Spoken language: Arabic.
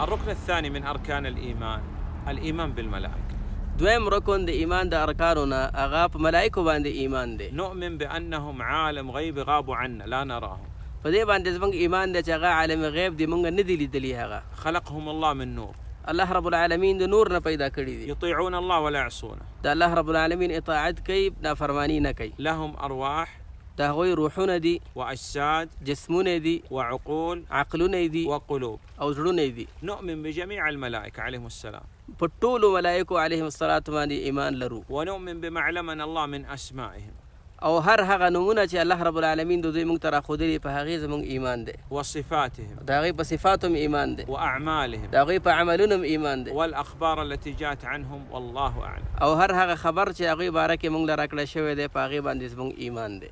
الركن الثاني من أركان الإيمان الإيمان بالملائكة. دویم رکن د ایمان د ارکانو نه هغه په ملایکو باندې ایمان دی. نؤمن بأنهم عالم غيب غابوا عنا لا نراهم. باندې زموږ ایمان دی چې هغه عالم مونږ نه دی لیدلی هغه. خلقهم الله من نور. الله رب العالمین د نور نه پیدا کړی دی يطيعون الله ولا يعصونه. د الله رب العالمین اطاعت کوي نافرمانی نه کوي. لهم أرواح د هغوی روحونه دي وأجساد جسمونه دي وعقول عقلونه دي وقلوب. او زړونه دي. نؤمن بجميع الملائكة عليهم السلام. په ټولو ملایکو علیهم الصلاة باندې ایمان لرو. ونؤمن بما علمنا الله من أسمائهم. او هر هغه نومونه چې الله رب العالمین د دوی موږ ته راښودلي په هغې زموږ ایمان دی. وصفاتهم. د هغې په صفاتو هم ایمان دی. وأعمالهم. د هغوی په عملونو هم ایمان دی. والأخبار التي جاءت عنهم والله أعلم. او هر هغه خبر چې باره کې موږ له راکړه شوی دی په هغې باندې زموږ ایمان دی.